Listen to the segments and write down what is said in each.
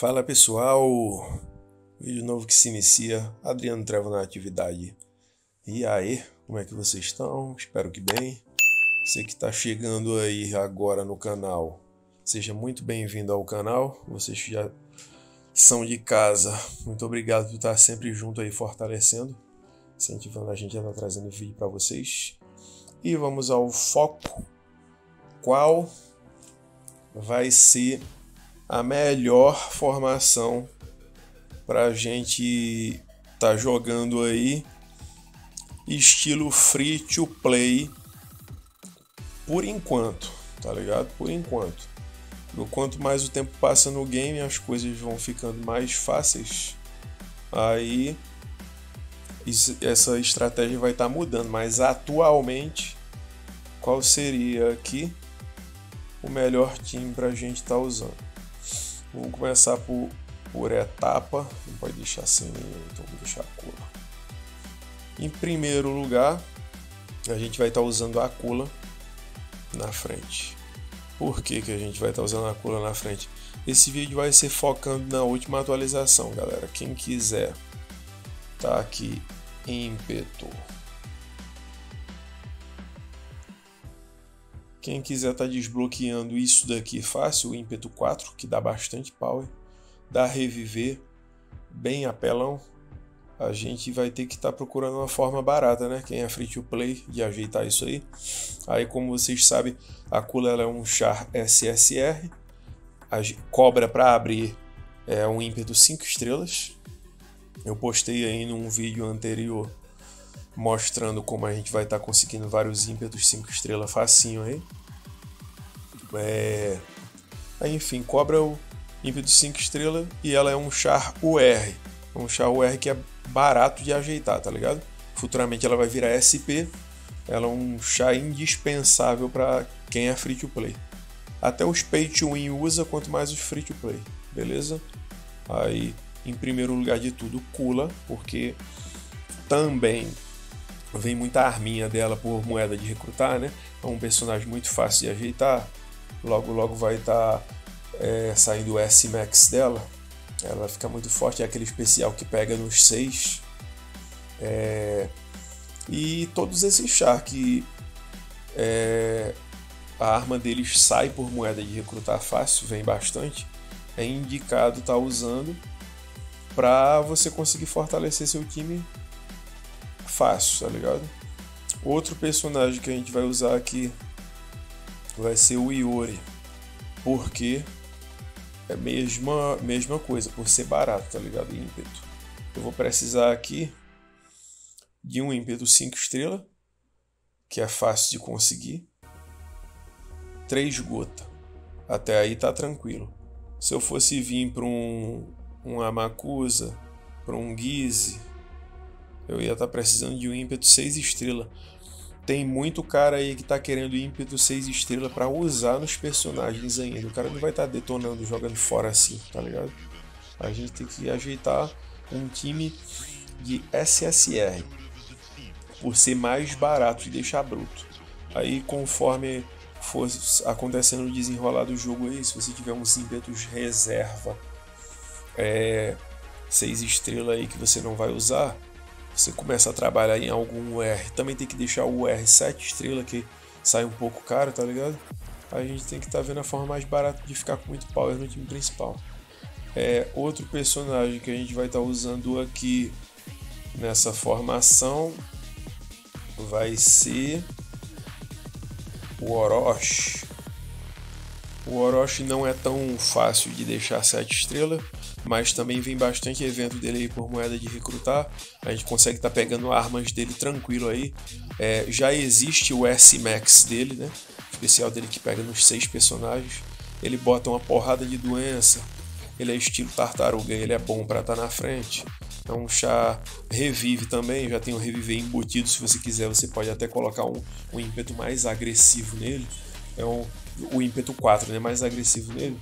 Fala pessoal, vídeo novo que se inicia, Adriano Trevo na atividade. E aí, como é que vocês estão? Espero que bem. Você que está chegando aí agora no canal, seja muito bem-vindo ao canal. Vocês já são de casa, muito obrigado por estar sempre junto aí fortalecendo, incentivando a gente a estar trazendo vídeo para vocês. E vamos ao foco, qual vai ser a melhor formação para a gente tá jogando aí estilo free to play por enquanto, tá ligado? Por enquanto. Quanto mais o tempo passa no game, as coisas vão ficando mais fáceis. Aí essa estratégia vai estar tá mudando, mas atualmente qual seria aqui o melhor time para a gente estar tá usando? Vamos começar por, por etapa. Não pode deixar assim, então vou deixar a cula. Em primeiro lugar, a gente vai estar tá usando a cula na frente. Por que, que a gente vai estar tá usando a cula na frente? Esse vídeo vai ser focando na última atualização, galera. Quem quiser tá aqui ímpeto Quem quiser estar tá desbloqueando isso daqui fácil, o ímpeto 4, que dá bastante power, dá reviver, bem apelão, a gente vai ter que estar tá procurando uma forma barata, né? Quem é free to play, de ajeitar isso aí. Aí, como vocês sabem, a Kula é um char SSR, a cobra para abrir é um ímpeto 5 estrelas. Eu postei aí num vídeo anterior mostrando como a gente vai estar tá conseguindo vários ímpetos 5 estrelas facinho aí. É... Aí, enfim, cobra o ímpeto 5 estrelas e ela é um char UR. É um char UR que é barato de ajeitar, tá ligado? Futuramente ela vai virar SP. Ela é um char indispensável para quem é free to play. Até os pay to win usa, quanto mais os free to play, beleza? Aí, em primeiro lugar de tudo, Kula, porque também vem muita arminha dela por moeda de recrutar, né? É um personagem muito fácil de ajeitar. Logo, logo vai estar tá, é, saindo o S-Max dela. Ela fica muito forte, é aquele especial que pega nos 6. É... E todos esses char que é... a arma deles sai por moeda de recrutar fácil, vem bastante, é indicado estar tá usando para você conseguir fortalecer seu time fácil, tá ligado? Outro personagem que a gente vai usar aqui vai ser o Iori, porque é a mesma, mesma coisa, por ser barato, tá ligado? Ímpeto. Eu vou precisar aqui de um ímpeto 5 estrelas, que é fácil de conseguir. 3 gota. Até aí tá tranquilo. Se eu fosse vir para um, um Amakusa, para um Guise, eu ia estar tá precisando de um ímpeto 6 estrelas. Tem muito cara aí que tá querendo ímpeto 6 estrelas para usar nos personagens ainda. O cara não vai estar tá detonando, jogando fora assim, tá ligado? A gente tem que ajeitar um time de SSR por ser mais barato e deixar bruto. Aí conforme for acontecendo o desenrolar do jogo aí, se você tiver uns ímpetos reserva é, 6 estrelas aí que você não vai usar, você começa a trabalhar em algum UR, também tem que deixar o UR 7 estrela que sai um pouco caro, tá ligado? A gente tem que estar tá vendo a forma mais barata de ficar com muito power no time principal. É, outro personagem que a gente vai estar tá usando aqui nessa formação vai ser o Orochi. O Orochi não é tão fácil de deixar 7 estrelas, mas também vem bastante evento dele aí por moeda de recrutar. A gente consegue estar tá pegando armas dele tranquilo aí. É, já existe o S-Max dele, né? O especial dele que pega nos seis personagens. Ele bota uma porrada de doença. Ele é estilo tartaruga, ele é bom para estar tá na frente. É um chá revive também, já tem um reviver embutido. Se você quiser, você pode até colocar um, um ímpeto mais agressivo nele. É um, o ímpeto 4, né? Mais agressivo nele.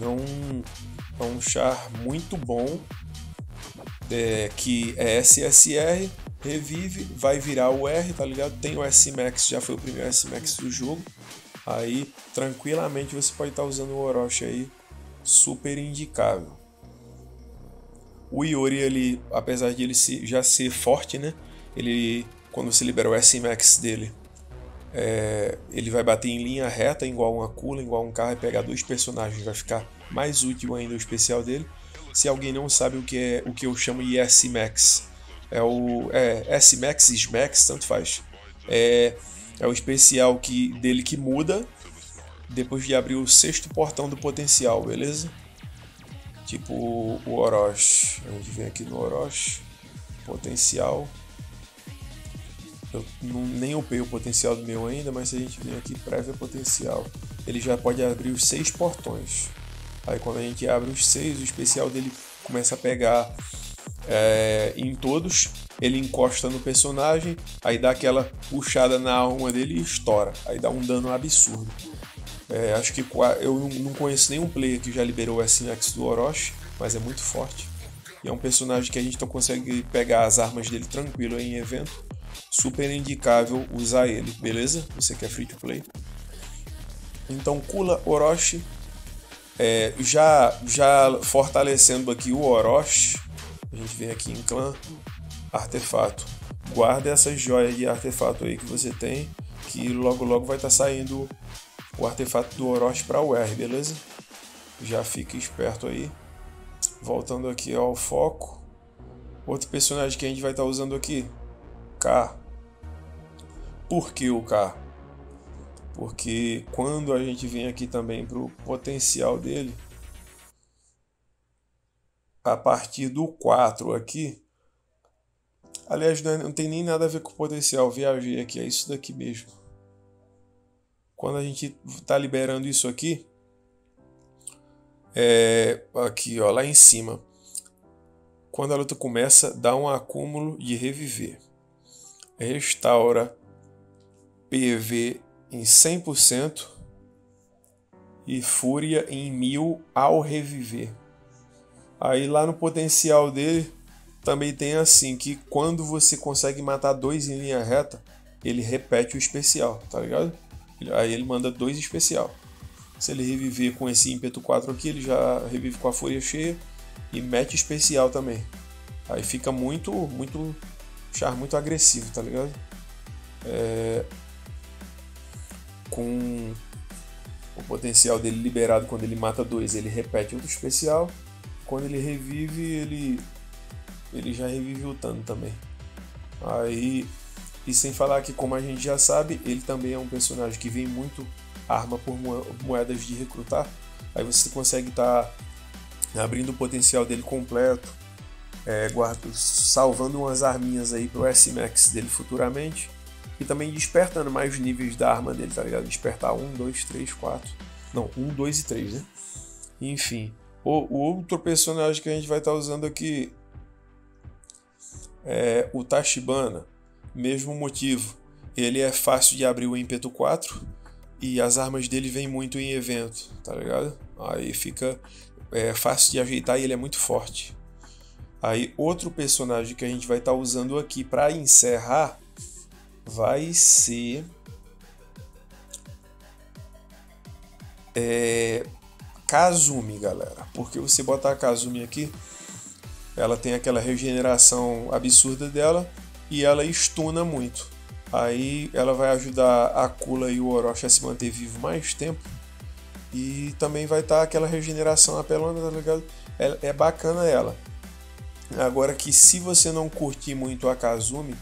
É um, é um char muito bom, é, que é SSR, revive, vai virar o R, tá ligado? Tem o S-Max, já foi o primeiro S-Max do jogo. Aí, tranquilamente, você pode estar tá usando o Orochi aí super indicável. O Iori, ele, apesar de ele já ser forte, né? Ele, quando você libera o S-Max dele, é, ele vai bater em linha reta, igual uma Kula, igual um carro, e pegar dois personagens, vai ficar mais útil ainda o especial dele. Se alguém não sabe o que é o que eu chamo de S-Max, é o é, S-Max, S-Max, tanto faz. É, é o especial que, dele que muda depois de abrir o sexto portão do potencial, beleza? Tipo o Orochi. Gente vem aqui no Orochi. Potencial. Eu não, nem upei o potencial do meu ainda, mas se a gente vem aqui prévia potencial, ele já pode abrir os seis portões. Aí quando a gente abre os seis, o especial dele começa a pegar é, em todos, ele encosta no personagem, aí dá aquela puxada na alma dele e estoura. Aí dá um dano absurdo. É, acho que eu não conheço nenhum player que já liberou o SNX do Orochi, mas é muito forte. E é um personagem que a gente não consegue pegar as armas dele tranquilo em evento. Super indicável usar ele, beleza? Você que é free to play. Então, Kula Orochi. É, já, já fortalecendo aqui o Orochi. A gente vem aqui em clã. Artefato. Guarda essas joias de artefato aí que você tem. Que logo logo vai estar tá saindo o artefato do Orochi para o R, beleza? Já fique esperto aí. Voltando aqui ao foco. Outro personagem que a gente vai estar tá usando aqui. K. Por que o K? Porque quando a gente vem aqui também para o potencial dele, a partir do 4 aqui, aliás, não tem nem nada a ver com o potencial, viajei aqui, é isso daqui mesmo quando a gente está liberando isso aqui, é, aqui ó, lá em cima, quando a luta começa, dá um acúmulo de reviver. Restaura PV em 100% e Fúria em 1000 ao reviver. Aí lá no potencial dele também tem assim que quando você consegue matar dois em linha reta, ele repete o especial, tá ligado? Aí ele manda dois especial. Se ele reviver com esse ímpeto 4 aqui, ele já revive com a fúria cheia e mete especial também. Aí fica muito, muito char muito agressivo, tá ligado? É... Com o potencial dele liberado quando ele mata dois, ele repete outro especial. Quando ele revive, ele ele já revive lutando também. Aí e sem falar que, como a gente já sabe, ele também é um personagem que vem muito arma por moedas de recrutar. Aí você consegue estar tá abrindo o potencial dele completo, é, guardo, salvando umas arminhas aí pro S-Max dele futuramente. E também despertando mais níveis da arma dele, tá ligado? Despertar 1, 2, 3, 4. Não, 1, 2 e 3, né? Enfim. O, o outro personagem que a gente vai estar tá usando aqui é o Tachibana mesmo motivo. Ele é fácil de abrir o ímpeto 4 e as armas dele vêm muito em evento, tá ligado? Aí fica é, fácil de ajeitar e ele é muito forte. Aí outro personagem que a gente vai estar tá usando aqui para encerrar vai ser é, Kazumi, galera. Porque você botar a Kazumi aqui, ela tem aquela regeneração absurda dela e ela estuna muito. Aí ela vai ajudar a Kula e o Orochi a se manter vivo mais tempo. E também vai estar tá aquela regeneração apelona, tá ligado? É, é bacana ela. Agora que se você não curtir muito a Kazumi,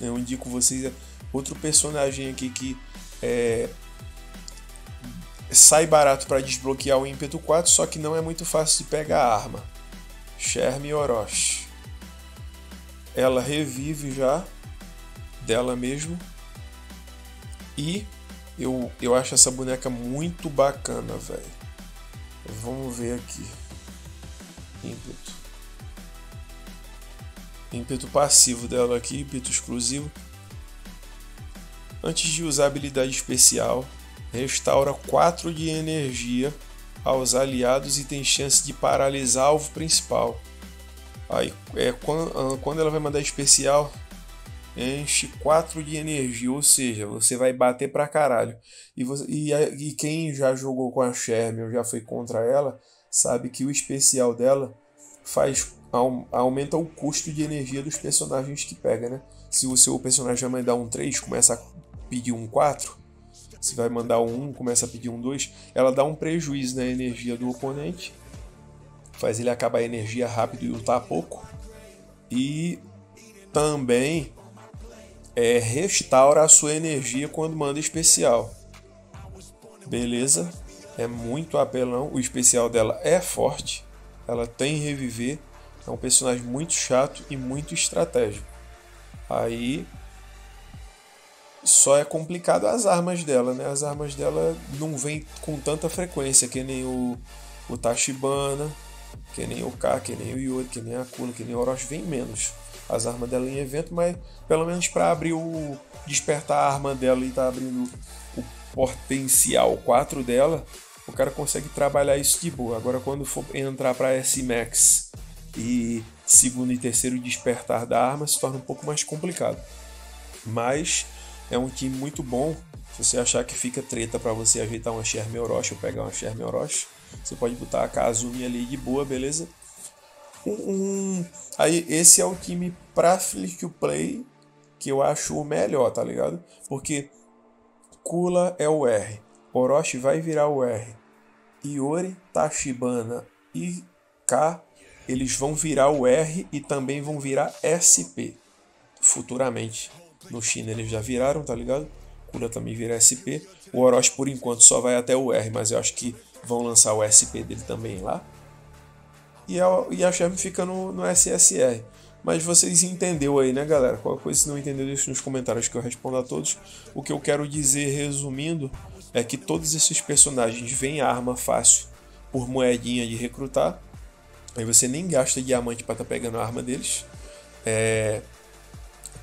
eu indico vocês outro personagem aqui que é, sai barato para desbloquear o ímpeto 4, só que não é muito fácil de pegar a arma. Shermie Orochi ela revive já dela mesmo. E eu, eu acho essa boneca muito bacana, velho. Vamos ver aqui. Ímpeto. Ímpeto passivo dela aqui, ímpeto exclusivo. Antes de usar a habilidade especial, restaura 4 de energia aos aliados e tem chance de paralisar alvo principal. Aí, é, quando, ah, quando ela vai mandar especial, enche 4 de energia, ou seja, você vai bater pra caralho. E, você, e, e quem já jogou com a Sherm ou já foi contra ela, sabe que o especial dela faz aumenta o custo de energia dos personagens que pega, né? Se o seu personagem vai mandar um 3, começa a pedir um 4, se vai mandar um 1, começa a pedir um 2, ela dá um prejuízo na energia do oponente, faz ele acabar a energia rápido e lutar pouco, e também é, restaura a sua energia quando manda especial. Beleza? É muito apelão. O especial dela é forte. Ela tem reviver. É um personagem muito chato e muito estratégico. Aí só é complicado as armas dela, né? As armas dela não vêm com tanta frequência que nem o, o Tachibana, que nem o K, que nem o Yuri, que nem a Kula, que nem o Orochi, vem menos as armas dela em evento, mas pelo menos para abrir o. despertar a arma dela e tá abrindo o potencial 4 dela, o cara consegue trabalhar isso de boa. Agora quando for entrar para S-Max e segundo e terceiro despertar da arma, se torna um pouco mais complicado. Mas é um time muito bom. Se você achar que fica treta para você ajeitar uma Sherme Orochi ou pegar uma Sherme Orochi, você pode botar a Kazumi ali de boa, beleza? um, aí esse é o time pra free to play que eu acho o melhor, tá ligado? Porque Kula é o R, Orochi vai virar o R, Iori, Tachibana e K eles vão virar o R e também vão virar SP futuramente. No China eles já viraram, tá ligado? Kula também vira SP. O Orochi por enquanto só vai até o R, mas eu acho que vão lançar o SP dele também lá e a, e a Sherm fica no, no SSR. Mas vocês entenderam aí, né, galera? Qualquer coisa, se não entendeu, deixe nos comentários que eu respondo a todos. O que eu quero dizer, resumindo, é que todos esses personagens vêm arma fácil por moedinha de recrutar. Aí você nem gasta diamante para estar tá pegando a arma deles. É...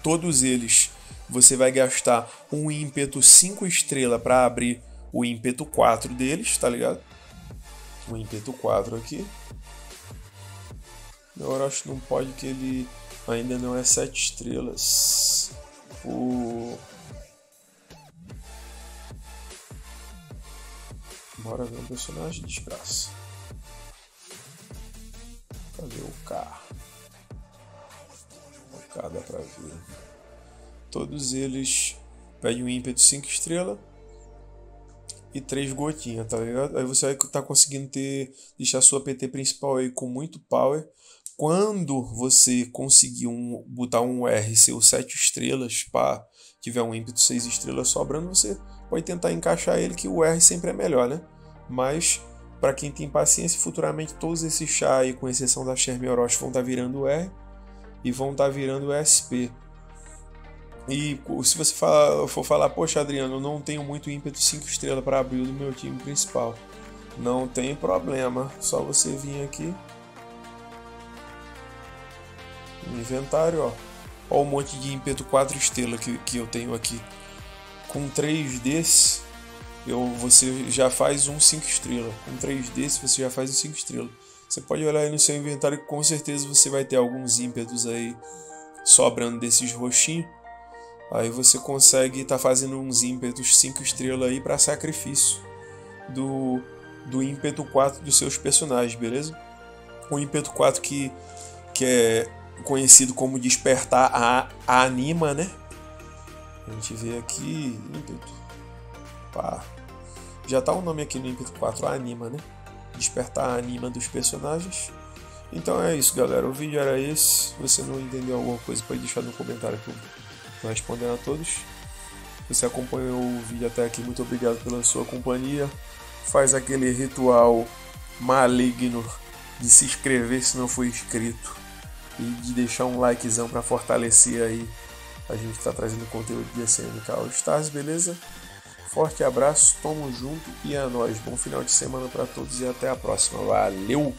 Todos eles você vai gastar um ímpeto 5 estrelas para abrir o ímpeto 4 deles, tá ligado? Um ímpeto 4 aqui. Meu Orochi não pode que ele ainda não é sete estrelas. O Bora ver um personagem desgraça. Cadê o K? O K dá pra ver. Todos eles pedem um ímpeto 5 estrelas e 3 gotinhas, tá ligado? Aí você vai tá conseguindo ter deixar sua PT principal aí com muito power quando você conseguir um, botar um R seu 7 estrelas, pá, tiver um ímpeto 6 estrelas sobrando, você pode tentar encaixar ele, que o R sempre é melhor, né? Mas, para quem tem paciência, futuramente todos esses chá aí, com exceção da Shermie Orochi, vão estar tá virando R e vão estar tá virando SP. E se você for falar, poxa Adriano, eu não tenho muito ímpeto 5 estrelas para abrir do meu time principal. Não tem problema, só você vir aqui inventário, ó. Ó o monte de ímpeto 4 estrelas que, que eu tenho aqui. Com 3 desses, eu, você já faz um 5 estrelas. Com 3 desses, você já faz um 5 estrelas. Você pode olhar aí no seu inventário que com certeza você vai ter alguns ímpetos aí sobrando desses roxinhos. Aí você consegue estar tá fazendo uns ímpetos 5 estrelas aí para sacrifício do, do ímpeto 4 dos seus personagens, beleza? O ímpeto 4 que, que é conhecido como Despertar a, a Anima, né? A gente vê aqui ímpeto. Pá. Já tá o nome aqui no ímpeto 4, a Anima, né? Despertar a Anima dos personagens. Então é isso, galera. O vídeo era esse. Se você não entendeu alguma coisa, pode deixar no comentário que eu vou respondendo a todos. Se você acompanhou o vídeo até aqui, muito obrigado pela sua companhia. Faz aquele ritual maligno de se inscrever se não for inscrito e de deixar um likezão para fortalecer aí a gente está trazendo conteúdo de SNK All Stars, beleza? Forte abraço, tamo junto e é nóis. Bom final de semana para todos e até a próxima. Valeu!